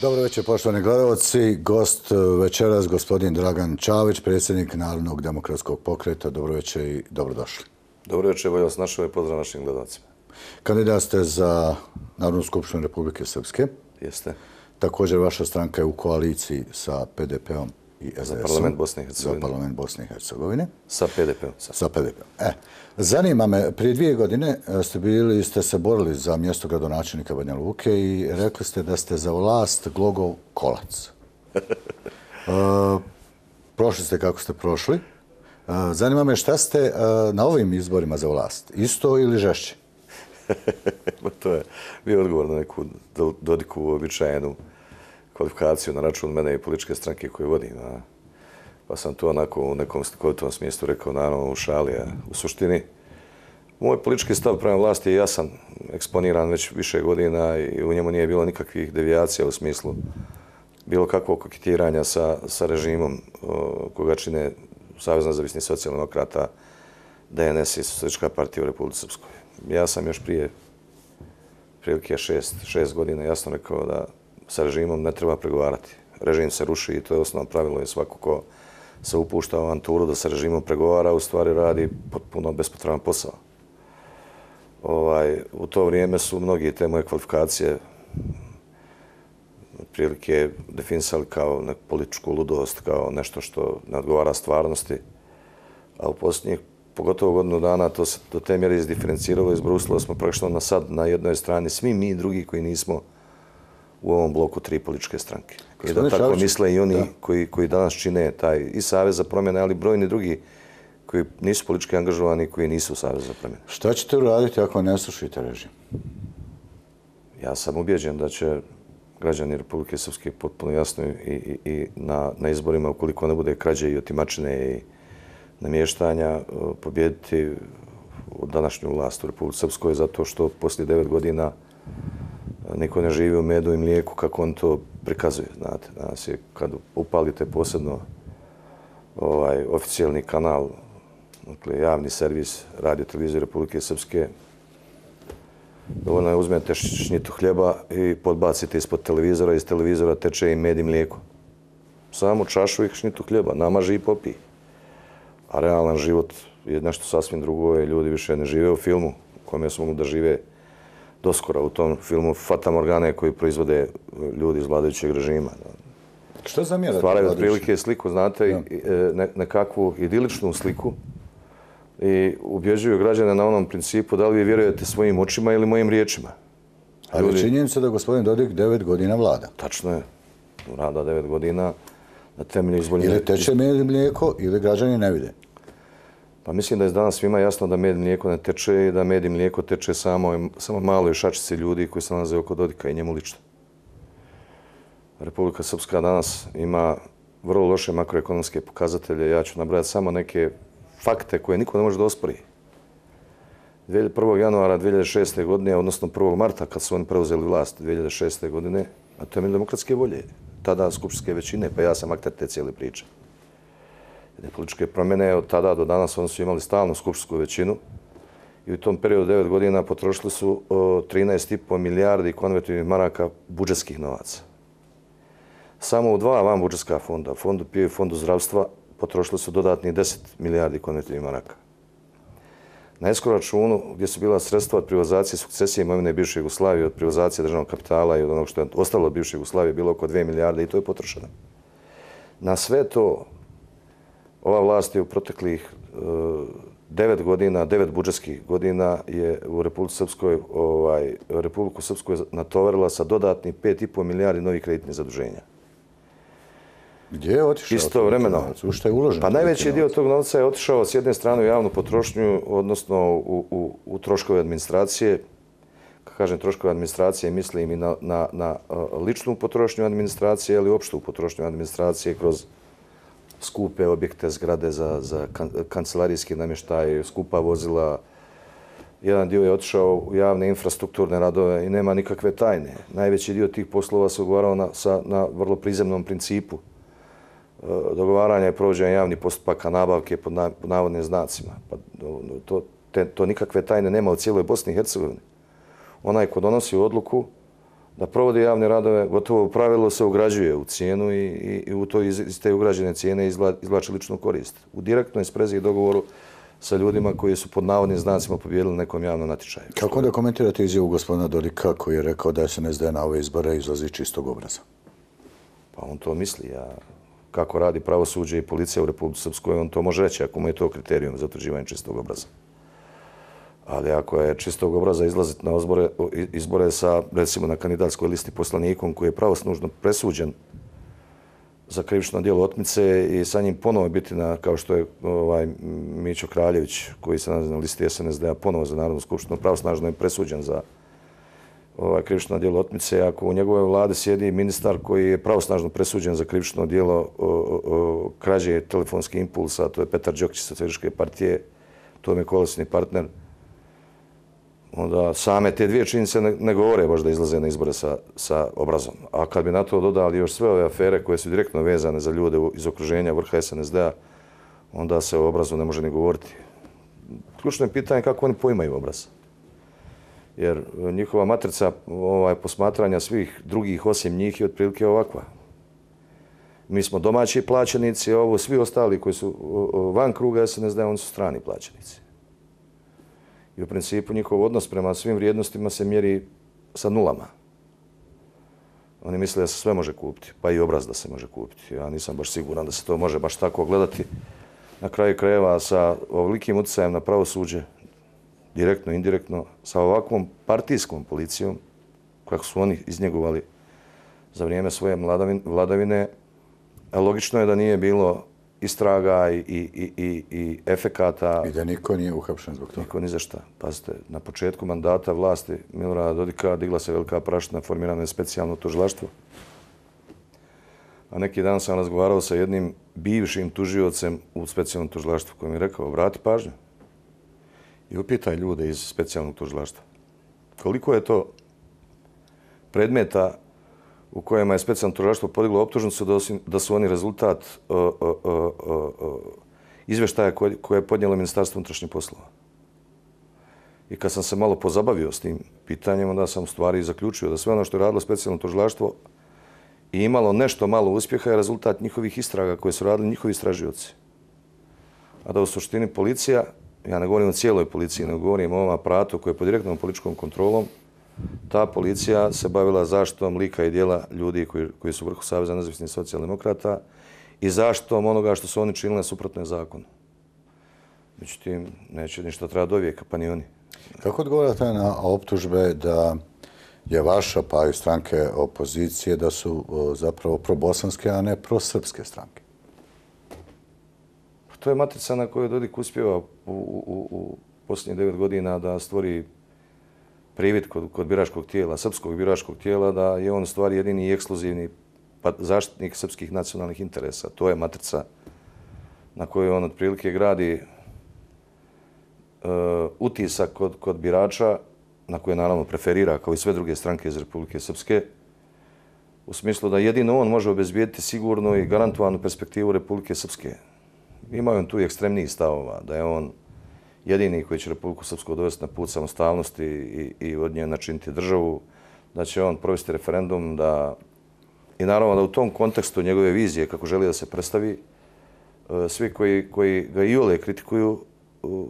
Dobro večer, poštovani gledalci. Gost večeras, gospodin Dragan Čavić, predsjednik Narodnog demokratskog pokreta. Dobro večer i dobrodošli. Dobro večer, bolje vas našao i pozdrav našim gledalcima. Kandidat ste za Narodnu skupštinu Republike Srpske. Jeste. Također, vaša stranka je u koaliciji sa PDP-om i SDS-om. Za parlament Bosne i Hercegovine. Za parlament Bosne i Hercegovine. Sa PDP-om. Sa PDP-om. E, zanima me, prije dvije godine e, ste bili, ste se borili za mjesto gradonačelnika Banja Luke i rekli ste da ste za vlast glogov kolac. E, prošli ste kako ste prošli. E, zanima me šta ste e, na ovim izborima za vlast? Isto ili žešće? to je bio odgovor na neku dodiku običajenu kvalifikaciju na račun mene i političke stranke koje vodim. A, pa sam to onako u nekom slikovitom smjestu rekao, naravno u šali, a u suštini. Moj politički stav prema vlasti je jasan, eksponiran već više godina i u njemu nije bilo nikakvih devijacija u smislu bilo kakvog koketiranja sa, sa režimom o, koga čine Savjezna zavisnih socijaldemokrata, DNS i Socialistička partija u Republike Srpskoj. Ja sam još prije prilike šest, šest godina jasno rekao da sa režimom ne treba pregovarati. Režim se ruši i to je osnovno pravilo i svako ko se upušta u avanturu da sa režimom pregovara, u stvari radi potpuno bespotreban posao. Ovaj, u to vrijeme su mnogi te moje kvalifikacije prilike definisali kao neku političku ludost, kao nešto što ne odgovara stvarnosti. A u posljednjih, pogotovo godinu dana, to se do te mjere izdiferenciralo, izbrusilo smo praktično na sad na jednoj strani, svi mi drugi koji nismo u ovom bloku tri političke stranke. I da tako misle i oni koji, koji danas čine taj i Savez za promjene, ali brojni drugi koji nisu politički angažovani koji nisu u Savez za promjene. Šta ćete uraditi ako ne slušite režim? Ja sam ubjeđen da će građani Republike Srpske potpuno jasno i, i, i na, na izborima, ukoliko ne bude krađe i otimačine i namještanja, pobjediti današnju vlast u Republike Srpskoj zato što poslije devet godina niko ne živi u medu i mlijeku kako on to prikazuje. Znate, danas je kad upalite posebno ovaj oficijalni kanal, dakle, javni servis Radio Televizije Republike Srpske, dovoljno je uzmete šnjitu hljeba i podbacite ispod televizora, iz televizora teče i med i mlijeko. Samo čašu i šnjitu hljeba, namaži i popiji. A realan život je nešto sasvim drugo, ljudi više ne žive u filmu u kojem smo da žive doskora u tom filmu Fata Morgane koji proizvode e, ljudi iz vladajućeg režima. Što zamjerate? Stvaraju prilike sliku, znate, e, ne, nekakvu idiličnu sliku i ubjeđuju građane na onom principu da li vi vjerujete svojim očima ili mojim riječima. Ali ljudi... činjenim se da gospodin Dodik devet godina vlada. Tačno je. Rada devet godina na temelju izvoljne... Ili teče mlijeko ili građani ne vide. Pa mislim da je danas svima jasno da med i mlijeko ne teče i da med i mlijeko teče samo, samo maloj šačici ljudi koji se nalaze oko Dodika i njemu lično. Republika Srpska danas ima vrlo loše makroekonomske pokazatelje. Ja ću nabrajati samo neke fakte koje niko ne može da ospori. 1. januara 2006. godine, odnosno 1. marta, kad su oni preuzeli vlast 2006. godine, a to je demokratske volje, tada skupštinske većine, pa ja sam akter te cijele priče jedne političke promjene. Od tada do danas oni su imali stalnu skupštinsku većinu i u tom periodu 9 godina potrošili su 13,5 milijardi konvertivnih maraka budžetskih novaca. Samo u dva van budžetska fonda, fondu PIO i fondu zdravstva, potrošili su dodatnih 10 milijardi konvertivnih maraka. Na eskor računu gdje su bila sredstva od privatizacije sukcesije imovine bivše Jugoslavije, od privatizacije državnog kapitala i od onog što je ostalo od bivše Jugoslavije, bilo oko 2 milijarde i to je potrošeno. Na sve to ova vlast je u proteklih uh, devet godina, devet budžetskih godina je u Republiku Srpskoj, ovaj, Republiku Srpskoj natovarila sa dodatnih 5,5 milijardi novih kreditnih zaduženja. Gdje je otišao? Isto vremeno. U što je uloženo? Pa najveći dio tog novca je otišao s jedne strane u javnu potrošnju, odnosno u, u, u troškove administracije. Kad kažem troškove administracije, mislim i na, na, na ličnu potrošnju administracije, ali opštu potrošnju administracije kroz skupe objekte, zgrade za, za kan, kancelarijski namještaj, skupa vozila. Jedan dio je otišao u javne infrastrukturne radove i nema nikakve tajne. Najveći dio tih poslova se ugovarao na, sa, na vrlo prizemnom principu. E, dogovaranje i provođenja javnih postupaka nabavke pod, na, pod navodnim znacima. Pa, to, te, to nikakve tajne nema u cijeloj Bosni i Hercegovini. Onaj ko donosi odluku da provode javne radove, gotovo pravilo se ugrađuje u cijenu i, i, i u to iz, iz te ugrađene cijene izvla, izvlači ličnu korist. U direktnoj sprezi i dogovoru sa ljudima koji su pod navodnim znacima pobjedili nekom javnom natječaju. Kako onda komentirate izjavu gospodina Dodika koji je rekao da se ne zdaje na ove izbore izlazi čistog obraza? Pa on to misli, ja kako radi pravosuđe i policija u Republike Srpskoj, on to može reći ako mu je to kriterijum za utvrđivanje čistog obraza. Ali ako je čistog obraza izlaziti na izbore, izbore sa, recimo, na kandidatskoj listi poslanikom koji je pravosnužno presuđen za krivično dijelo otmice i sa njim ponovo biti na, kao što je ovaj, Mićo Kraljević, koji se nalazi na listi SNSD-a, ponovo za Narodnu skupštinu, pravosnažno je presuđen za ovaj, krivično dijelo otmice. Ako u njegove vlade sjedi ministar koji je pravosnažno presuđen za krivično dijelo o, o, o, krađe telefonskih impulsa, to je Petar Đokić sa Cviriške partije, to je kolosni partner, onda same te dvije činjenice ne, ne govore baš da izlaze na izbore sa, sa obrazom. A kad bi na to dodali još sve ove afere koje su direktno vezane za ljude iz okruženja vrha SNSD-a, onda se o obrazu ne može ni govoriti. Ključno je pitanje kako oni poimaju obraz. Jer e, njihova matrica ovaj, posmatranja svih drugih osim njih je otprilike ovakva. Mi smo domaći plaćenici, ovo svi ostali koji su van kruga SNSD, oni su strani plaćenici. I u principu njihov odnos prema svim vrijednostima se mjeri sa nulama. Oni misle da se sve može kupiti, pa i obraz da se može kupiti. Ja nisam baš siguran da se to može baš tako gledati. Na kraju krajeva sa ovolikim utjecajem na pravosuđe, direktno, indirektno, sa ovakvom partijskom policijom, kako su oni iznjegovali za vrijeme svoje vladavine, logično je da nije bilo istraga i, i, i, i efekata. I da niko nije uhapšen zbog toga. Niko ni za šta. Pazite, na početku mandata vlasti Milorada Dodika digla se velika prašna, formirano je specijalno tužilaštvo. A neki dan sam razgovarao sa jednim bivšim tužiocem u specijalnom tužilaštvu koji mi je rekao, vrati pažnju i upitaj ljude iz specijalnog tužilaštva. Koliko je to predmeta u kojima je specijalno tužilaštvo podiglo optužnicu da, da su oni rezultat uh, uh, uh, izveštaja koje, koje je podnijelo Ministarstvo unutrašnjih poslova. I kad sam se malo pozabavio s tim pitanjem, onda sam u stvari zaključio da sve ono što je radilo specijalno tužilaštvo i imalo nešto malo uspjeha je rezultat njihovih istraga koje su radili njihovi istražioci. A da u suštini policija, ja ne govorim o cijeloj policiji, ne govorim o ovom aparatu koji je pod direktnom političkom kontrolom, ta policija se bavila zaštom lika i dijela ljudi koji, koji su vrhu Savjeza nezavisnih socijaldemokrata i zaštom onoga što su oni činili suprotno zakonu. Međutim, neće ništa treba do vijeka, pa ni oni. Kako odgovarate na optužbe da je vaša, pa i stranke opozicije, da su zapravo probosanske, a ne prosrpske stranke? Pa to je matrica na kojoj Dodik uspjeva u, u, u, u posljednjih devet godina da stvori privid kod, kod biračkog tijela, srpskog biračkog tijela, da je on stvari jedini i ekskluzivni pa zaštitnik srpskih nacionalnih interesa. To je matrica na kojoj on otprilike gradi uh, utisak kod, kod birača, na koje naravno preferira kao i sve druge stranke iz Republike Srpske, u smislu da jedino on može obezbijediti sigurnu i garantovanu perspektivu Republike Srpske. Imaju on tu i ekstremnijih stavova, da je on jedini koji će Republiku Srpsku dovesti na put samostalnosti i, i od nje načiniti državu, da će on provesti referendum, da i naravno da u tom kontekstu njegove vizije, kako želi da se predstavi, e, svi koji, koji ga i ole kritikuju,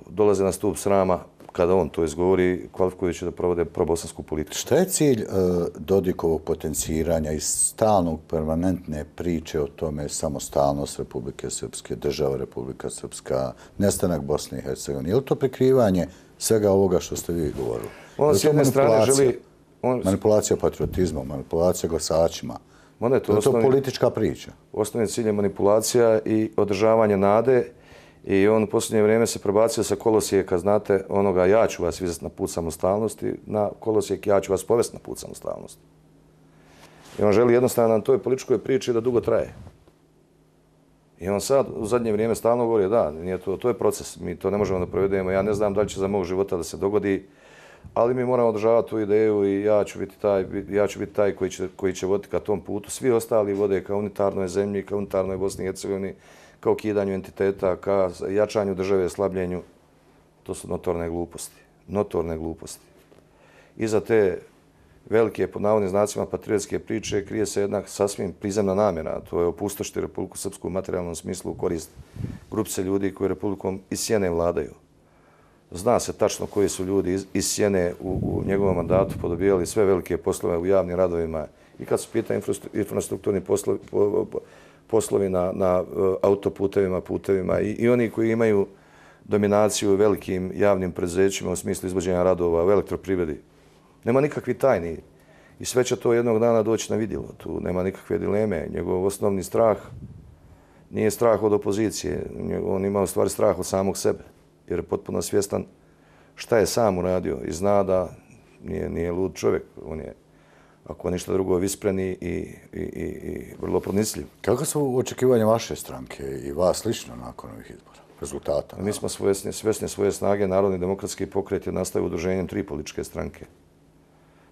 dolaze na stup srama kada on to izgovori, kvalifikujući da provode probosansku politiku. Šta je cilj uh, Dodikovog potenciranja i stalnog permanentne priče o tome samostalnost Republike Srpske, država Republika Srpska, nestanak Bosne i Hercegovine? Je li to prikrivanje svega ovoga što ste vi govorili? On s jedne strane želi... On... Manipulacija patriotizmom, manipulacija glasačima. Ona je to, je to osnovni, politička priča. Osnovni cilj je manipulacija i održavanje nade I on u posljednje vrijeme se prebacio sa kolosijeka, znate, onoga ja ću vas vizati na put samostalnosti, na kolosijek ja ću vas povesti na put samostalnosti. I on želi jednostavno na toj političkoj priči da dugo traje. I on sad u zadnje vrijeme stalno govori, da, nije to, to je proces, mi to ne možemo da provedemo, ja ne znam da li će za mog života da se dogodi, ali mi moramo održavati tu ideju i ja ću biti taj, ja ću biti taj koji će, koji će voditi ka tom putu. Svi ostali vode ka unitarnoj zemlji, ka unitarnoj Bosni i Hercegovini, kao ukidanju entiteta, ka jačanju države, slabljenju, to su notorne gluposti. Notorne gluposti. Iza te velike, pod navodnim znacima, patriotske priče, krije se jedna sasvim prizemna namjera, to je opustošiti Republiku Srpsku u materijalnom smislu u korist grupce ljudi koji Republikom iz sjene vladaju. Zna se tačno koji su ljudi iz, iz sjene u, u njegovom mandatu podobijali sve velike poslove u javnim radovima i kad su pita infrastrukturni poslovi, poslovi na, na e, autoputevima, putevima i, i oni koji imaju dominaciju velikim javnim preduzećima u smislu izvođenja radova u elektroprivredi. Nema nikakvi tajni i sve će to jednog dana doći na vidjelo. Tu nema nikakve dileme. Njegov osnovni strah nije strah od opozicije. On ima u stvari strah od samog sebe jer je potpuno svjestan šta je sam uradio i zna da nije, nije lud čovjek. On je ako ništa drugo, vispreni i, i, i, i vrlo pronicljiv. Kako su očekivanja vaše stranke i vas lično nakon ovih izbora? Rezultata? Mi smo svjesni, svjesni svoje snage. Narodni demokratski pokret je nastavio udruženjem tri političke stranke.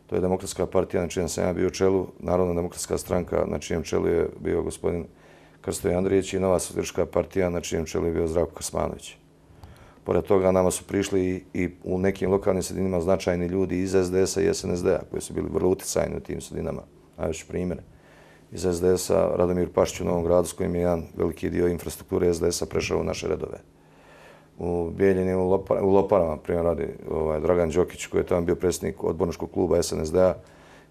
To je demokratska partija na čijem sam ja bio čelu, Narodna demokratska stranka na čijem čelu je bio gospodin Krstoj Andrijević i Nova socijalistička partija na čijem čelu je bio Zdravko Krsmanović. Pored toga nama su prišli i u nekim lokalnim sredinima značajni ljudi iz SDS-a i SNSD-a koji su bili vrlo uticajni u tim sredinama. Najveći primjer. Iz SDS-a Radomir Pašć u Novom gradu s kojim je jedan veliki dio infrastrukture SDS-a prešao u naše redove. U Bijeljini u, Lopar, u Loparama, primjer radi ovaj, Dragan Đokić koji je tamo bio predsjednik odborničkog kluba SNSD-a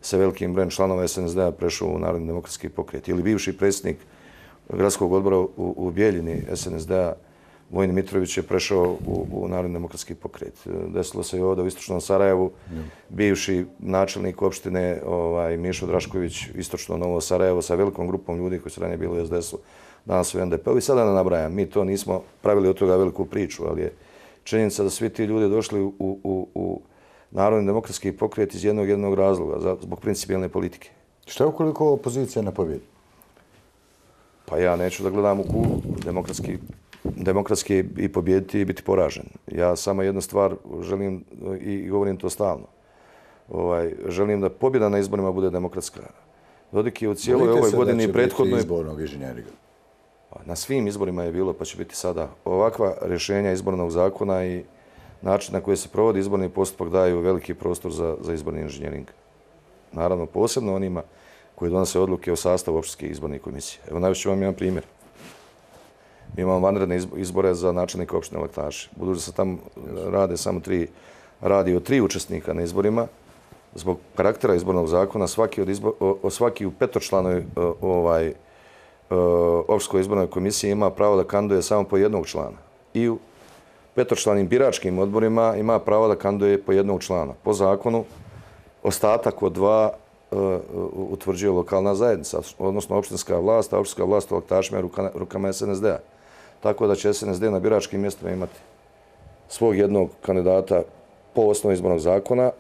sa velikim brojem članova SNSD-a prešao u Narodni demokratski pokret. Ili bivši predsjednik gradskog odbora u, u Bijeljini SNSD-a Vojni Mitrović je prešao u, u Narodni demokratski pokret. Desilo se i ovdje u Istočnom Sarajevu. Bivši načelnik opštine ovaj, Mišo Drašković, Istočno Novo Sarajevo, sa velikom grupom ljudi koji su ranije bili u SDS-u, danas u NDP-u. I sada ne nabrajam, mi to nismo pravili od toga veliku priču, ali je činjenica da svi ti ljudi došli u, u, u Narodni demokratski pokret iz jednog jednog razloga, zbog principijalne politike. Što je ukoliko opozicija ne pobjedi? Pa ja neću da gledam u kulu. Demokratski demokratski i pobjediti i biti poražen. Ja samo jednu stvar želim i govorim to stalno. Ovaj, želim da pobjeda na izborima bude demokratska. Dodik je u cijeloj ovoj godini i prethodnoj... izbornog inženjeriga? Pa, na svim izborima je bilo, pa će biti sada ovakva rješenja izbornog zakona i način na koji se provodi izborni postupak daju veliki prostor za, za izborni inženjering. Naravno, posebno onima koji donose odluke o sastavu opštske izborne komisije. Evo, najviše vam jedan primjer. Mi imamo vanredne izbore za načelnika opštine Laktaši. Budući da se tam rade samo tri, radi o tri učesnika na izborima, zbog karaktera izbornog zakona, svaki, od izbor, o, svaki u petočlanoj ovaj, opštskoj izbornoj komisiji ima pravo da kanduje samo po jednog člana. I u petočlanim biračkim odborima ima pravo da kanduje po jednog člana. Po zakonu, ostatak od dva e, utvrđuje lokalna zajednica, odnosno opštinska vlast, a opštinska vlast u Laktašima je rukama SNSD-a tako da će SNSD na biračkim mjestima imati svog jednog kandidata po osnovu izbornog zakona. E,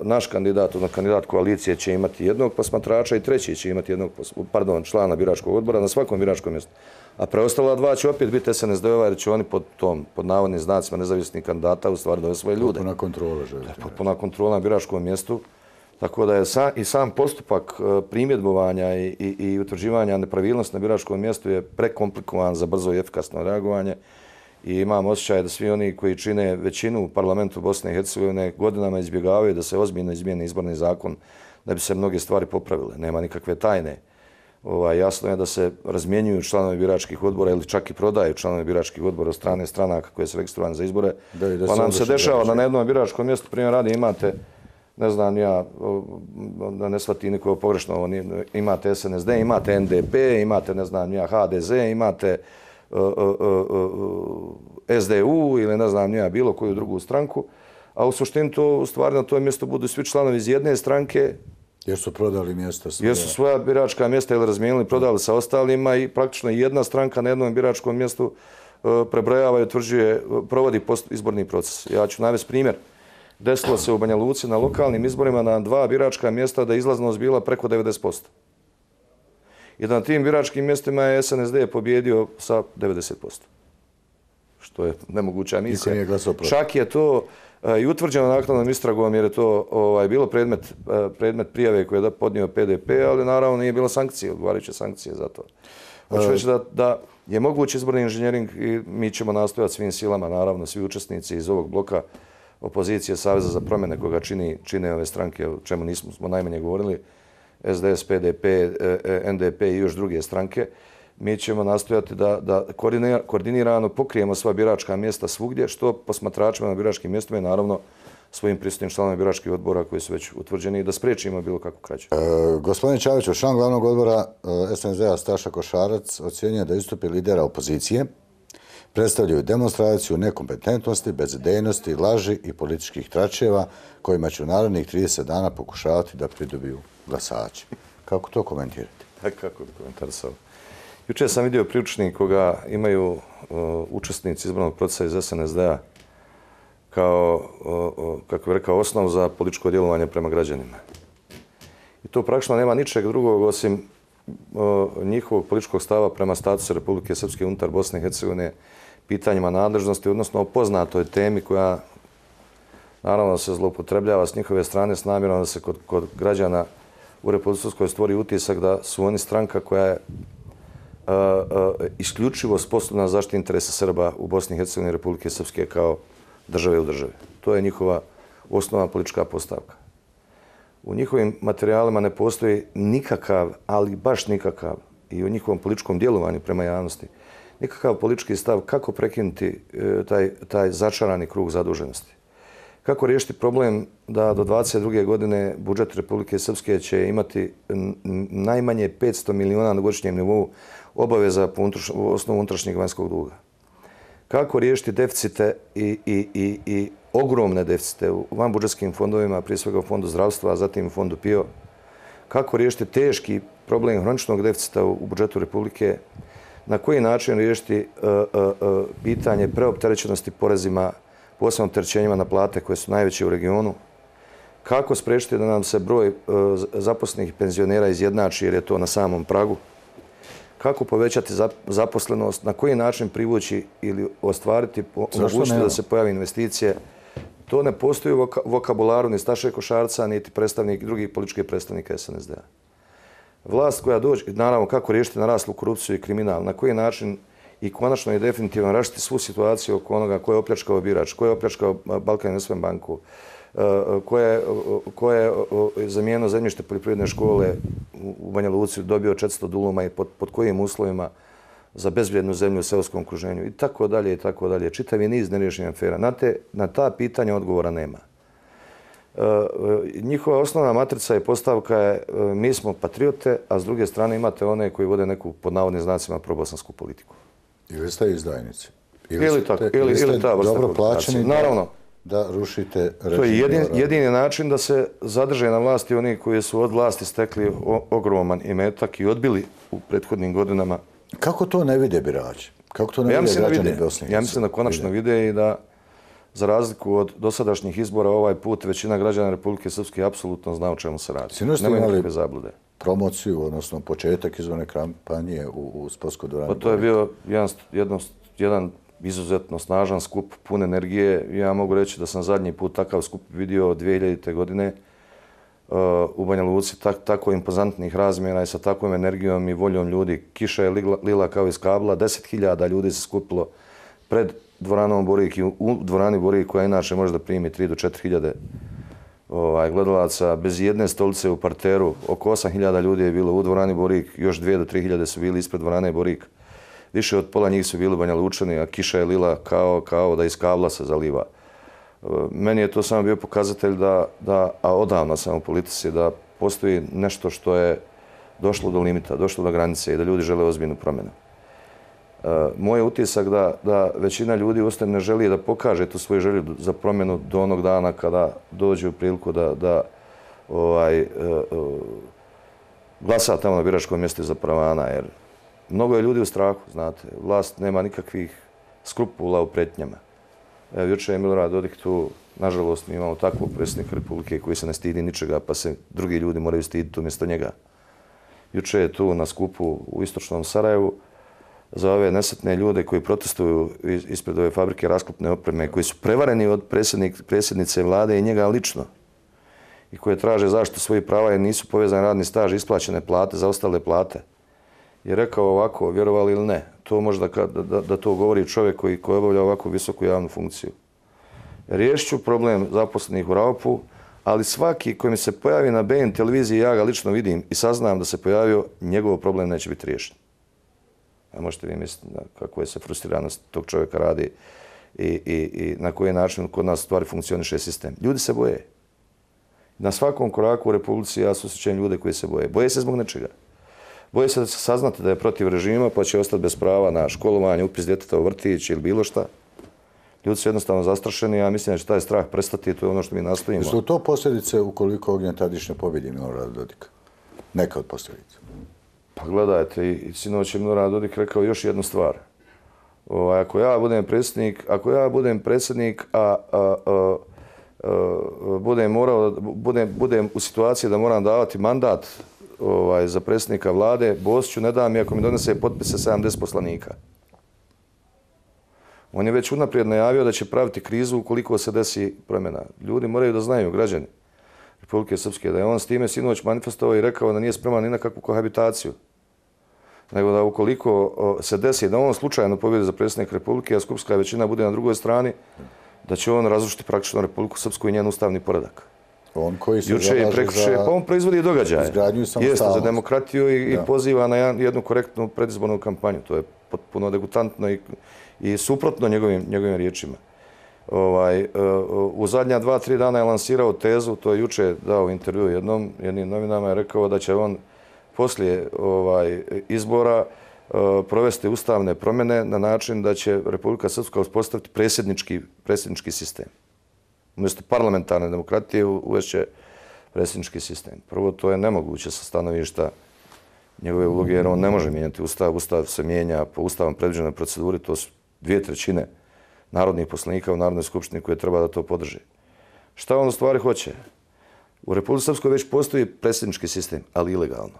naš kandidat, odnosno kandidat koalicije će imati jednog posmatrača i treći će imati jednog, pardon, člana biračkog odbora na svakom biračkom mjestu. A preostala dva će opet biti SNSD-ova jer će oni pod tom, pod navodnim znacima nezavisnih kandidata u stvari dove svoje ljude. Potpuna kontrola želite. Potpuna kontrola na biračkom mjestu. Tako da je sa, i sam postupak e, primjedbovanja i, i, i utvrđivanja nepravilnosti na biračkom mjestu je prekomplikovan za brzo i efikasno reagovanje i imam osjećaj da svi oni koji čine većinu u parlamentu Bosne i Hercegovine godinama izbjegavaju da se ozbiljno izmijeni izborni zakon da bi se mnoge stvari popravile. Nema nikakve tajne. Ovaj, jasno je da se razmjenjuju članovi biračkih odbora ili čak i prodaju članovi biračkih odbora od strane stranaka koje su registrovane za izbore. Da, da pa nam se dešava da na jednom biračkom mjestu, primjer radi, imate ne znam ja, da ne shvati niko pogrešno, imate SNSD, imate NDP, imate, ne znam ja, HDZ, imate SDU ili ne znam ja, bilo koju drugu stranku, a u suštini to u stvari na tom mjestu budu svi članovi iz jedne stranke. Jer su prodali mjesta svoje. Jer su svoja biračka mjesta ili razmijenili, prodali sa ostalima i praktično jedna stranka na jednom biračkom mjestu prebrojava i utvrđuje, provodi izborni proces. Ja ću navesti primjer desilo se u Banja Luci na lokalnim izborima na dva biračka mjesta da izlaznost bila preko 90%. I da na tim biračkim mjestima je SNSD je pobjedio sa 90%. Što je nemoguća misija. Niko nije glasao protiv. Čak je to e, i utvrđeno nakladnom istragom jer je to ovaj, bilo predmet, e, predmet prijave koje je podnio PDP, ali naravno nije bilo sankcije, odgovarajuće sankcije za to. Hoću e, reći da, da je mogući izborni inženjering i mi ćemo nastojati svim silama, naravno, svi učesnici iz ovog bloka opozicije Saveza za promjene koga čini, čine ove stranke, o čemu nismo smo najmanje govorili, SDS, PDP, e, NDP i još druge stranke, mi ćemo nastojati da, da koordinirano pokrijemo sva biračka mjesta svugdje, što posmatračima na biračkim mjestima i naravno svojim prisutnim članovima biračkih odbora koji su već utvrđeni i da spriječimo bilo kakvu krađu. E, gospodin Čavić, član glavnog odbora e, SNZ-a Staša Košarac ocjenjuje da istupi lidera opozicije predstavljaju demonstraciju nekompetentnosti, bezidejnosti, laži i političkih tračeva kojima će u narodnih 30 dana pokušavati da pridobiju glasače. Kako to komentirate? Kako bi komentarisao? Juče sam vidio priučnik koga imaju uh, učesnici izbranog procesa iz SNSD-a kao, uh, uh kako bih rekao, osnov za političko djelovanje prema građanima. I to praktično nema ničeg drugog osim uh, njihovog političkog stava prema statusu Republike Srpske unutar Bosne i Hercegovine, pitanjima nadležnosti, odnosno o poznatoj temi koja naravno se zloupotrebljava s njihove strane s namjerom da se kod, kod građana u Republike stvori utisak da su oni stranka koja je e, e, isključivo sposobna zaštiti interesa Srba u Bosni i Hercegovini i Republike Srpske kao države u državi. To je njihova osnovna politička postavka. U njihovim materijalima ne postoji nikakav, ali baš nikakav, i u njihovom političkom djelovanju prema javnosti, nikakav politički stav kako prekinuti e, taj, taj začarani krug zaduženosti. Kako riješiti problem da do 22. godine budžet Republike Srpske će imati najmanje 500 miliona na godišnjem nivou obaveza po osnovu unutrašnjeg vanjskog duga. Kako riješiti deficite i, i, i, i ogromne deficite u van budžetskim fondovima, prije svega u fondu zdravstva, a zatim u fondu PIO. Kako riješiti teški problem hroničnog deficita u budžetu Republike. Na koji način riješiti uh, uh, uh, pitanje preopterećenosti porezima, posebno opterećenjima na plate koje su najveće u regionu. Kako sprečiti da nam se broj zaposlenih penzionera izjednači jer je to na samom pragu kako povećati zaposlenost, na koji način privući ili ostvariti, omogućiti da se pojavi investicije. To ne postoji u vokabularu ni Staše Košarca, niti predstavnik drugih političkih predstavnika SNSD-a. Vlast koja dođe, naravno kako riješiti naraslu korupciju i kriminal, na koji način i konačno i definitivno rašiti svu situaciju oko onoga ko je opljačkao birač, ko je opljačkao Balkan Investment banku, koje, koje je e, e, zamijenio zemljište poljoprivredne škole u Banja Luci, dobio 400 duluma i pod, pod kojim uslovima za bezvrijednu zemlju u seoskom okruženju i tako dalje i tako dalje. Čitav je niz nerješenja afera. Na, te, na ta pitanja odgovora nema. E, njihova osnovna matrica i postavka je e, mi smo patriote, a s druge strane imate one koji vode neku pod navodnim znacima probosansku politiku. Ili ste izdajnici? Ili, ili, tako, ili, ili ta vrsta dobro plaćeni? Naravno, da rušite režim. To je jedin, jedini način da se zadrže na vlasti oni koji su od vlasti stekli ogroman imetak i odbili u prethodnim godinama. Kako to ne vide birači? Kako to ne ja vide građani Bosne? Ja mislim da konačno vide i da za razliku od dosadašnjih izbora ovaj put većina građana Republike Srpske apsolutno zna o čemu se radi. Sinoć ste imali zablude. promociju, odnosno početak izvorne kampanje u, u Sportskoj dvorani? Pa to je bio jedan, jedno, jedan izuzetno snažan skup, pun energije. Ja mogu reći da sam zadnji put takav skup vidio 2000. godine uh, u Banja Luci, tak, tako impozantnih razmjera i sa takvom energijom i voljom ljudi. Kiša je lila kao iz kabla, 10.000 ljudi se skupilo pred dvoranom Boriki, u dvorani Borik koja inače može da primi 3 do 4.000 ovaj, gledalaca bez jedne stolice u parteru. Oko 8.000 ljudi je bilo u dvorani Borik, još 2 do 3.000 su bili ispred dvorane Borik više od pola njih su bili Banja Lučani, a kiša je lila kao, kao da iz kabla se zaliva. Meni je to samo bio pokazatelj da, da, a odavno sam u politici, da postoji nešto što je došlo do limita, došlo do granice i da ljudi žele ozbiljnu promjenu. Eh, moj je utisak da, da većina ljudi ustavno ne želi da pokaže tu svoju želju za promjenu do onog dana kada dođe u priliku da, da ovaj, eh, eh, glasa tamo na biračkom mjestu za pravana, jer Mnogo je ljudi u strahu, znate. Vlast nema nikakvih skrupula u pretnjama. Evo, juče je Milorad Dodik tu, nažalost, mi imamo takvog predsjednika Republike koji se ne stidi ničega, pa se drugi ljudi moraju stiditi umjesto njega. Juče je tu na skupu u istočnom Sarajevu za ove nesetne ljude koji protestuju ispred ove fabrike rasklopne opreme, koji su prevareni od predsjednik, predsjednice vlade i njega lično i koje traže zašto svojih prava jer nisu povezani radni staž, isplaćene plate, zaostale plate je rekao ovako, vjerovali ili ne, to možda da, da, da to govori čovjek koji, koji obavlja ovako visoku javnu funkciju. Riješću problem zaposlenih u Raupu, ali svaki koji mi se pojavi na BN televiziji, ja ga lično vidim i saznam da se pojavio, njegov problem neće biti riješen. A možete vi misliti kako je se frustriranost tog čovjeka radi i, i, i na koji način kod nas stvari funkcioniše sistem. Ljudi se boje. Na svakom koraku u Republici ja susrećem ljude koji se boje. Boje se zbog nečega. Boje se da se saznate da je protiv režima pa će ostati bez prava na školovanje, upis djeteta u vrtić ili bilo šta. Ljudi su jednostavno zastrašeni, ja mislim da će taj strah prestati i to je ono što mi nastojimo. Su to posljedice ukoliko Ognjen Tadić ne pobjedi Milorada Dodika? Neka od posljedica. Pa gledajte, i, sinoć je Milorad Dodik rekao još jednu stvar. Ovaj, ako ja budem predsjednik, ako ja budem predsjednik, a, a, a, a budem, morao, budem, budem u situaciji da moram davati mandat ovaj, za predsjednika vlade, Bosiću ne dam i ako mi donese potpise 70 poslanika. On je već unaprijed najavio da će praviti krizu ukoliko se desi promjena. Ljudi moraju da znaju, građani Republike Srpske, da je on s time sinoć manifestovao i rekao da nije spreman ni na kakvu kohabitaciju. Nego da ukoliko se desi da on slučajno pobjede za predsjednik Republike, a skupska većina bude na drugoj strani, da će on razrušiti praktično Republiku Srpsku i njen ustavni poredak. On koji se Juče je prekršio, pa on proizvodi događaje. Izgradnju Jeste za demokratiju i, i poziva na jednu korektnu predizbornu kampanju. To je potpuno degutantno i, i suprotno njegovim, njegovim riječima. Ovaj, e, u zadnja dva, tri dana je lansirao tezu, to je juče dao intervju jednom, jednim novinama je rekao da će on poslije ovaj, izbora e, provesti ustavne promjene na način da će Republika Srpska uspostaviti predsjednički, predsjednički sistem. Umjesto parlamentarne demokratije uvešće predsjednički sistem. Prvo, to je nemoguće sa stanovišta njegove uloge, jer on ne može mijenjati ustav. Ustav se mijenja po ustavom predviđenoj proceduri, to su dvije trećine narodnih poslanika u Narodnoj skupštini koje treba da to podrži. Šta on u stvari hoće? U Republike Srpskoj već postoji predsjednički sistem, ali ilegalno.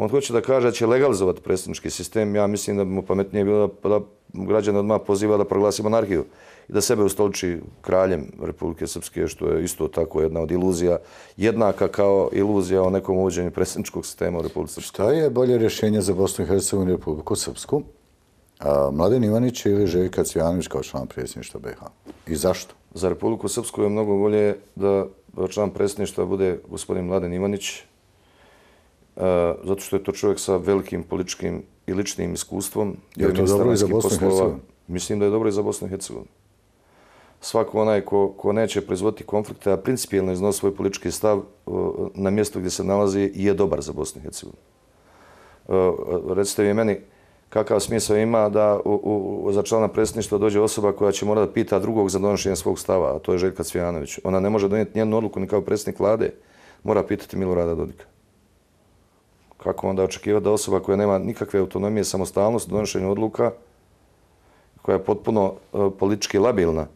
On hoće da kaže da će legalizovati predsjednički sistem. Ja mislim da bi mu pametnije bilo da, da građane odmah poziva da proglasi monarhiju i da sebe ustoliči kraljem Republike Srpske, što je isto tako jedna od iluzija, jednaka kao iluzija o nekom uvođenju predsjedničkog sistema u Republike Srpske. Šta je bolje rješenje za Bosnu i Hercegovini i Republiku Srpsku? A, Mladen Ivanić ili Željka Cvijanović kao član predsjedništva BiH? I zašto? Za Republiku Srpsku je mnogo bolje da član predsjedništva bude gospodin Mladen Ivanić, zato što je to čovjek sa velikim političkim i ličnim iskustvom. Je to dobro i za Bosnu i Hercegovini? Mislim da je dobro i za Bosnu i Hercegovini. Svako onaj ko, ko neće proizvoditi konflikte, a principijelno iznosi svoj politički stav na mjestu gdje se nalazi, je dobar za Bosnu i Hercegovini. Recite mi meni, kakav smisao ima da u, u, za člana predsjedništva dođe osoba koja će morati da pita drugog za donošenje svog stava, a to je Željka Cvijanović. Ona ne može donijeti njenu odluku ni kao predsjednik vlade, mora pitati Milorada Dodika kako onda očekivati da osoba koja nema nikakve autonomije, samostalnosti, donošenja odluka, koja je potpuno uh, politički labilna,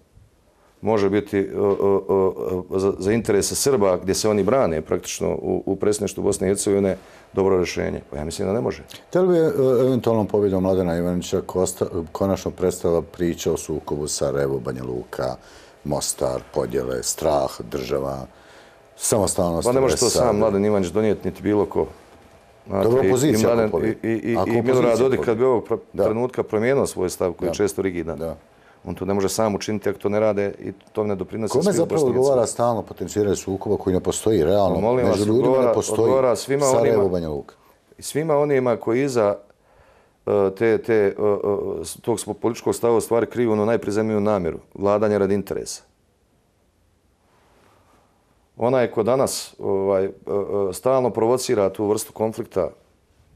može biti uh, uh, za, za interese Srba, gdje se oni brane praktično u, u predsjedništu Bosne i Hercegovine, dobro rješenje. Pa ja mislim da ne može. Da li bi eventualnom pobjedom Mladena Ivanića kosta, konačno predstavila priča o sukobu Sarajevo, Banja Luka, Mostar, podjele, strah, država, samostalnost? Pa ne može to sam Mladen Ivanić donijeti, niti bilo ko. Dobro pozicija. I, Mladen, i, i, i Milorad Dodik kad bi ovog trenutka promijenio svoj stav koji je često rigidan, da. on to ne može sam učiniti ako to ne rade i to ne doprinosi Kome zapravo odgovara stalno potencijiranje sukoba koji ne postoji realno? Molim vas, ne postoji odgovara svima Sarajevo, onima, Banja Luka. I svima onima koji iza uh, te, te, uh, uh, tog političkog stava stvari kriju ono najprizemniju namjeru, vladanje radi interesa onaj ko danas ovaj, e, e, stalno provocira tu vrstu konflikta,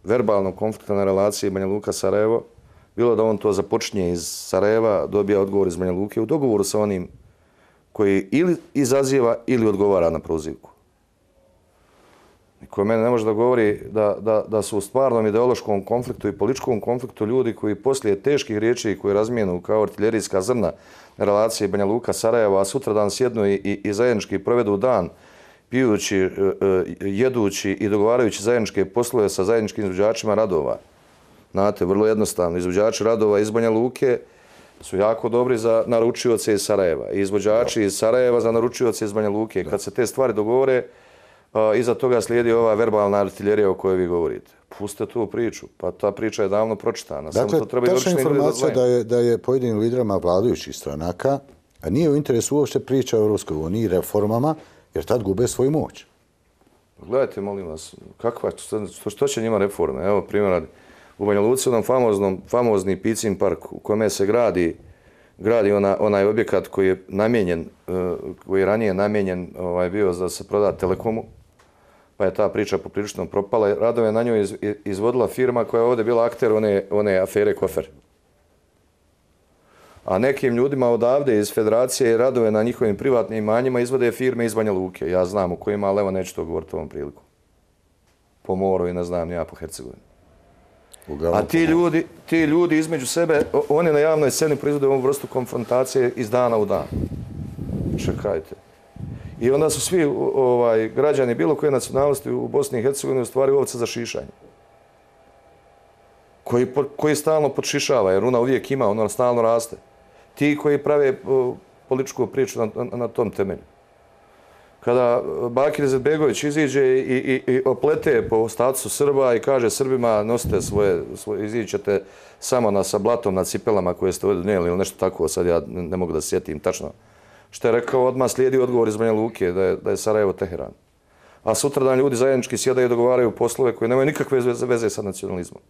verbalnog konflikta na relaciji Banja Luka-Sarajevo, bilo da on to započinje iz Sarajeva, dobija odgovor iz Banja Luke u dogovoru sa onim koji ili izaziva ili odgovara na prozivku. Niko mene ne može da govori da, da, da su u stvarnom ideološkom konfliktu i političkom konfliktu ljudi koji poslije teških riječi koji razmijenu kao artiljerijska zrna relacije Banja Luka Sarajeva, a sutra dan sjednu i, i, i zajednički provedu dan pijući, e, e, jedući i dogovarajući zajedničke poslove sa zajedničkim izvođačima radova. Znate, vrlo jednostavno. Izvođači radova iz Banja Luke su jako dobri za naručioce iz Sarajeva. I izvođači iz Sarajeva za naručioce iz Banja Luke. Kad se te stvari dogovore, iza toga slijedi ova verbalna artiljerija o kojoj vi govorite. Puste tu priču, pa ta priča je davno pročitana. Dakle, tačna informacija da je, da je pojedinim liderama vladajućih stranaka A nije u interesu uopšte priča o Europskoj uniji i reformama, jer tad gube svoju moć. Gledajte, molim vas, kakva, što, što će njima reforme? Evo, primjer, u Banja Luci, onom famoznom, famozni Picin park u kome se gradi, gradi ona, onaj objekat koji je namijenjen, uh, koji je ranije namijenjen ovaj, bio za se proda Telekomu, pa je ta priča poprilično propala. Radove na njoj iz, izvodila firma koja je ovdje bila akter one, one afere Kofer. A nekim ljudima odavde iz federacije radove na njihovim privatnim imanjima izvode firme iz Banja Luke. Ja znam u kojima, ali evo neću to govoriti ovom priliku. Po moru i ne znam, ja po Hercegovini. A ti ljudi, ti ljudi između sebe, oni na javnoj sceni proizvode ovu vrstu konfrontacije iz dana u dan. Čekajte. I onda su svi ovaj, građani bilo koje nacionalnosti u Bosni i Hercegovini u stvari ovce za šišanje. Koji, koji stalno podšišava, jer ona uvijek ima, ona stalno raste. Ti koji prave političku priču na, na, na tom temelju. Kada e, Bakir Izetbegović iziđe i, i, i oplete po statusu Srba i kaže Srbima nosite svoje, svoje iziđete samo na sa blatom na cipelama koje ste ovdje donijeli ili nešto tako, sad ja ne mogu da sjetim tačno što je rekao, odmah slijedi odgovor iz Banja Luke, da je, da je Sarajevo Teheran. A sutra dan ljudi zajednički sjedaju i dogovaraju poslove koje nemaju nikakve veze, sa nacionalizmom.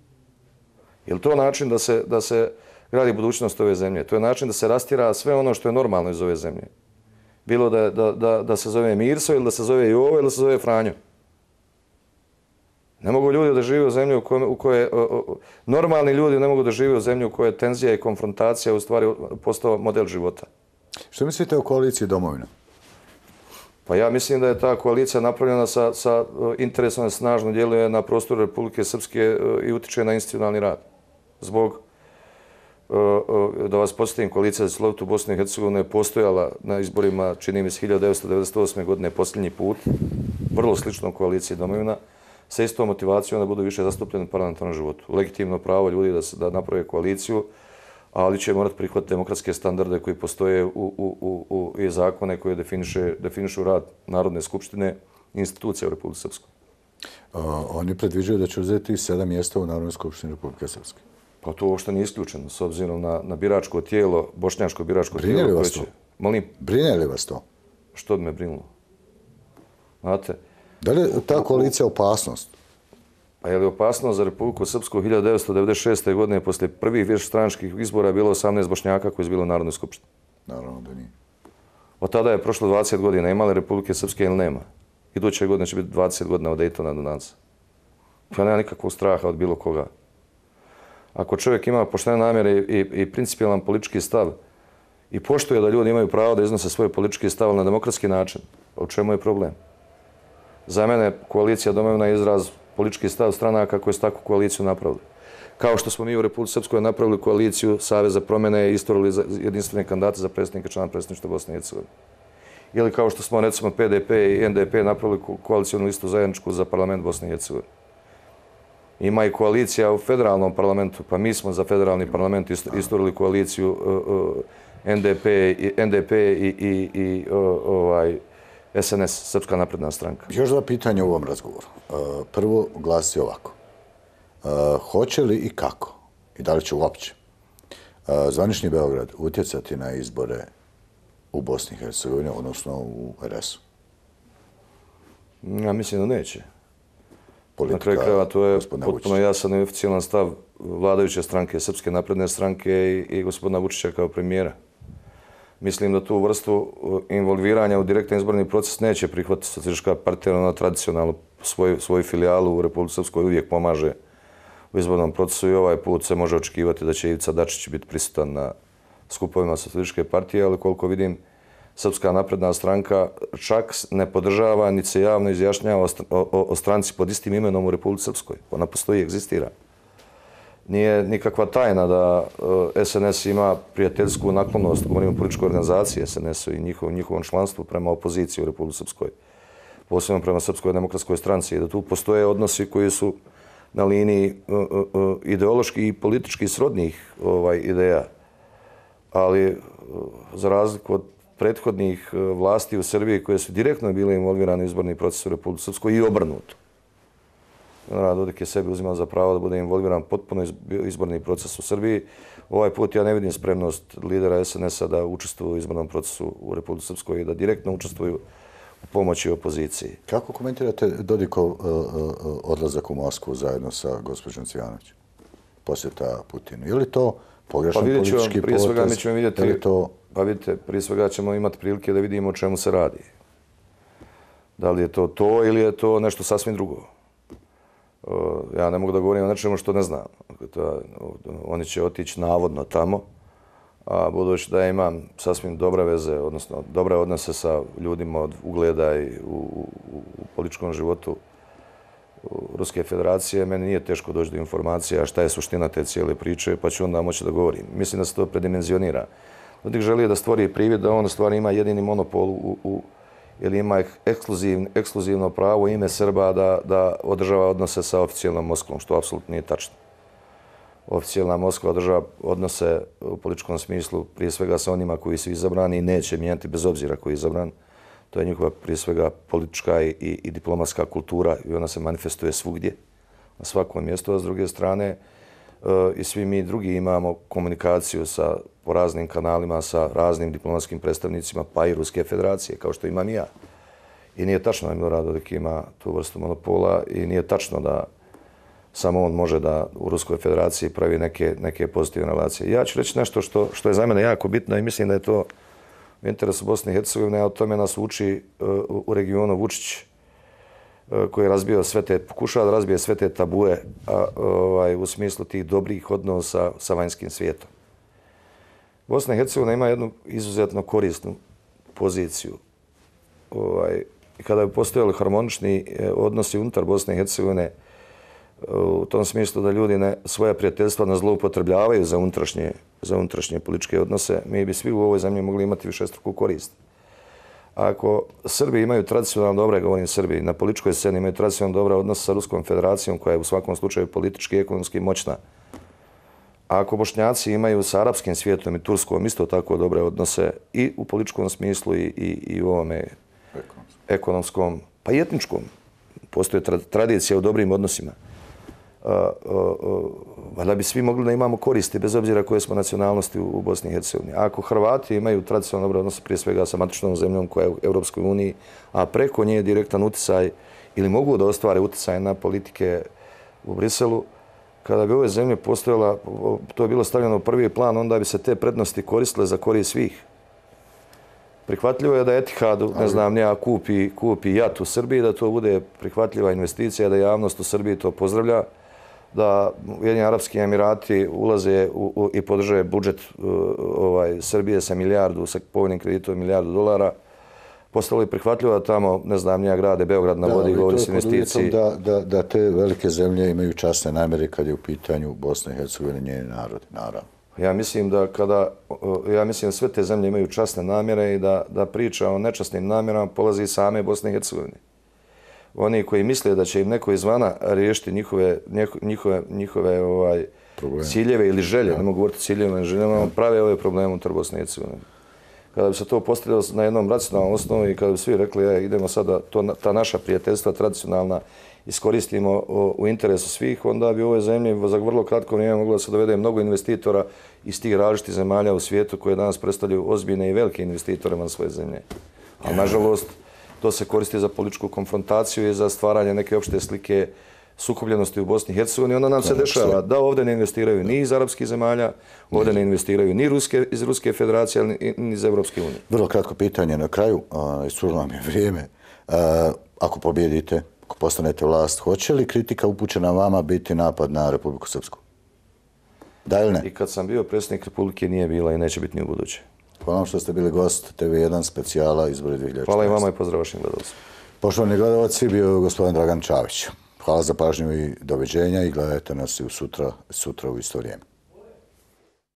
Je li to način da se, da se gradi budućnost ove zemlje? To je način da se rastira sve ono što je normalno iz ove zemlje. Bilo da, da, da, da se zove Mirso ili da se zove Jovo ili da se zove Franjo. Ne mogu ljudi da žive u zemlji u kojoj, u kojoj o, o, normalni ljudi ne mogu da žive u zemlji u kojoj tenzija i konfrontacija u stvari postao model života. Što mislite o koaliciji domovina? Pa ja mislim da je ta koalicija napravljena sa, sa e, interesom da snažno djeluje na prostoru Republike Srpske e, i utiče na institucionalni rad. Zbog, e, da vas postavim, koalicija za Slovitu Bosne i Hercegovine je postojala na izborima, čini mi se, 1998. godine, posljednji put, vrlo slično koaliciji domovina, sa istom motivacijom da budu više zastupljeni u parlamentarnom životu. Legitimno pravo ljudi da, se, da naprave koaliciju, ali će morati prihvatiti demokratske standarde koji postoje u, u, u, u i zakone koje definiše, definišu rad Narodne skupštine i institucija u Republike Srpskoj. Oni predviđaju da će uzeti sedam mjesta u Narodnoj skupštini Republike Srpske. Pa to uopšte nije isključeno, s obzirom na, na biračko tijelo, bošnjačko biračko Brine tijelo. Brine li vas to? Molim? Brine li vas to? Što bi me brinulo? Znate? Da li je ta koalicija opasnost? A je li opasno za Republiku Srpsku 1996. godine posle prvih vješ straničkih izbora bilo 18 bošnjaka koji je bilo u Narodnoj skupštini? Naravno da nije. Od tada je prošlo 20 godina. Ima li Republike Srpske ili nema? Iduće godine će biti 20 godina od Daytona do danas. Pa nema nikakvog straha od bilo koga. Ako čovjek ima poštene namjere i, i, i principijalan politički stav i poštuje da ljudi imaju pravo da iznose svoj politički stav na demokratski način, pa u čemu je problem? Za mene koalicija domovina je izraz politički stav stranaka koje su takvu koaliciju napravili. Kao što smo mi u Republike Srpskoj napravili koaliciju Saveza promjene i istorili jedinstvene kandidate za predsjednika člana predsjedništva Bosne i Hercegovine. Ili kao što smo recimo PDP i NDP napravili koalicijonu listu zajedničku za parlament Bosne i Hercegovine. Ima i koalicija u federalnom parlamentu, pa mi smo za federalni parlament istorili koaliciju e, e, uh, uh, NDP, NDP i, i, i uh, ovaj, SNS, Srpska napredna stranka. Još dva pitanja u ovom razgovoru. E, prvo glasi ovako. E, hoće li i kako, i da li će uopće, e, zvanični Beograd utjecati na izbore u Bosni i Hercegovini, odnosno u RS-u? Ja mislim da neće. Politika, na kraju krajeva to je potpuno jasan i oficijalan stav vladajuće stranke, Srpske napredne stranke i, i gospodina Vučića kao premijera mislim da tu vrstu e, involviranja u direktan izborni proces neće prihvatiti socijalistička partija, ona tradicionalno svoj, svoju filijalu u Republike Srpskoj uvijek pomaže u izbornom procesu i ovaj put se može očekivati da će Ivica Dačić biti prisutan na skupovima socijalističke partije, ali koliko vidim, Srpska napredna stranka čak ne podržava, ni se javno izjašnjava o, o, o stranci pod istim imenom u Republike Srpskoj. Ona postoji i egzistira nije nikakva tajna da e, SNS ima prijateljsku naklonost, govorimo o političkoj organizaciji SNS-u i njihov, njihovom članstvu prema opoziciji u Republike Srpskoj, posebno prema Srpskoj demokratskoj stranci, da tu postoje odnosi koji su na liniji e, e, ideološki i politički srodnih ovaj, ideja, ali za razliku od prethodnih vlasti u Srbiji koje su direktno bile involvirane u izborni proces u Republike Srpskoj i obrnuto. Milorad Dodik je sebi uzimao za pravo da bude involviran potpuno iz- izborni proces u Srbiji. Ovaj put ja ne vidim spremnost lidera SNS-a da učestvuju u izbornom procesu u Republike Srpskoj i da direktno učestvuju u pomoći opoziciji. Kako komentirate Dodikov uh, uh, odlazak u Moskvu zajedno sa gospođom Cvjanović? Posjeta Putinu. Je li to Pa pogrešan vam, politički prije svega mi ćemo vidjeti, to pa vidite, prije svega ćemo imati prilike da vidimo o čemu se radi. Da li je to to ili je to nešto sasvim drugo. Eh, ja ne mogu da govorim o nečemu što ne znam. Dakle, to, oni će otići navodno tamo, a budući da ja imam sasvim dobre veze, odnosno dobre odnose sa ljudima od ugleda i u, u, u političkom životu Ruske federacije, meni nije teško doći do informacija šta je suština te cijele priče, pa ću onda moći da govorim. Mislim da se to predimenzionira. Dodik želi da stvori privid da on u stvari ima jedini monopol u, u ili ima ekskluziv, ekskluzivno pravo ime Srba da, da održava odnose sa oficijalnom Moskvom, što apsolutno nije tačno. Oficijalna Moskva održava odnose u političkom smislu prije svega sa onima koji su izabrani i neće mijenjati bez obzira koji je izabran. To je njihova prije svega politička i, i, i diplomatska kultura i ona se manifestuje svugdje, na svakom mjestu, a s druge strane Eh, i svi mi drugi imamo komunikaciju sa, po raznim kanalima sa raznim diplomatskim predstavnicima, pa i Ruske federacije, kao što imam i ja. I nije tačno da Milorad Dodik ima tu vrstu monopola i nije tačno da samo on može da u Ruskoj federaciji pravi neke, neke pozitivne relacije. Ja ću reći nešto što, što je za mene jako bitno i mislim da je to u interesu Bosne i Hercegovine, a o tome nas uči uh, u regionu Vučić, uh, Eh, koji je razbio sve te, pokušava da razbije sve te tabue a, ovaj, u smislu tih dobrih odnosa sa vanjskim svijetom. Bosna i Hercegovina ima jednu izuzetno korisnu poziciju. Ovaj, kada bi postojali harmonični eh, odnosi unutar Bosne i Hercegovine, eh, u tom smislu da ljudi ne, svoja prijateljstva ne zloupotrebljavaju za unutrašnje, za unutrašnje političke odnose, mi bi svi u ovoj zemlji mogli imati više struku korist. Ako Srbi imaju tradicionalno dobre, govorim Srbi, na političkoj sceni imaju tradicionalno dobre odnose sa Ruskom federacijom, koja je u svakom slučaju politički i ekonomski moćna, a ako Bošnjaci imaju sa arapskim svijetom i Turskom isto tako dobre odnose i u političkom smislu i, i, i u ovome ekonomskom, pa i etničkom, postoje tra, tradicija u dobrim odnosima, valjda bi svi mogli da imamo koristi, bez obzira koje smo nacionalnosti u Bosni i Hercegovini. Ako Hrvati imaju tradicionalno dobre odnose, prije svega sa matičnom zemljom koja je u Europskoj uniji, a preko nje je direktan uticaj ili mogu da ostvare uticaj na politike u Briselu, kada bi ove zemlje postojala, to je bilo stavljeno u prvi plan, onda bi se te prednosti koristile za korist svih. Prihvatljivo je da Etihad, ne znam, nija kupi, kupi jat u Srbiji, da to bude prihvatljiva investicija, da javnost u Srbiji to pozdravlja, da Ujedinjeni Arabski Emirati ulaze u, u, i podržaju budžet uh, ovaj, Srbije sa milijardu, sa povoljnim kreditom milijardu dolara. Postalo je prihvatljivo da tamo, ne znam, nija grade Beograd na vodi, govori se investiciji. Da, da, da te velike zemlje imaju časne namere kad je u pitanju Bosne i Hercegovine njeni narodi, naravno. Ja mislim da kada, ja mislim da sve te zemlje imaju časne namjere i da, da priča o nečasnim namjerama polazi iz same Bosne i Hercegovine. Oni koji misle da će im neko izvana riješiti njihove, njihove, njihove ovaj, ciljeve ili želje, ja. ne mogu govoriti ciljeve ili željama, ja. prave ove probleme unutar Bosne i Hercegovine. Kada bi se to postavilo na jednom racionalnom osnovu i kada bi svi rekli ja, idemo sada, to, ta naša prijateljstva tradicionalna iskoristimo u interesu svih, onda bi u ovoj zemlji za vrlo kratko vrijeme moglo da se dovede mnogo investitora iz tih različitih zemalja u svijetu koje danas predstavljaju ozbiljne i velike investitore na svoje zemlje. Ali, nažalost, to se koristi za političku konfrontaciju i za stvaranje neke opšte slike sukobljenosti u Bosni i Hercegovini. Onda nam se dešava da ovdje ne investiraju ni iz arapskih zemalja, ovdje ne investiraju ni Ruske, iz Ruske federacije, ni iz Evropske unije. Vrlo kratko pitanje na kraju, iscurilo vam je vrijeme. Ako pobjedite, ako postanete vlast, hoće li kritika upućena vama biti napad na Republiku Srpsku? Da ili ne? I kad sam bio predsjednik Republike nije bila i neće biti ni u buduće. Hvala vam što ste bili gost TV1 specijala izbori 2014. Hvala i vama i pozdrav vašim gledalcima. Poštovani gledalci, bio je gospodin Dragan Čavić. Hvala za pažnju i doveđenja i gledajte nas i u sutra, sutra u isto vrijeme.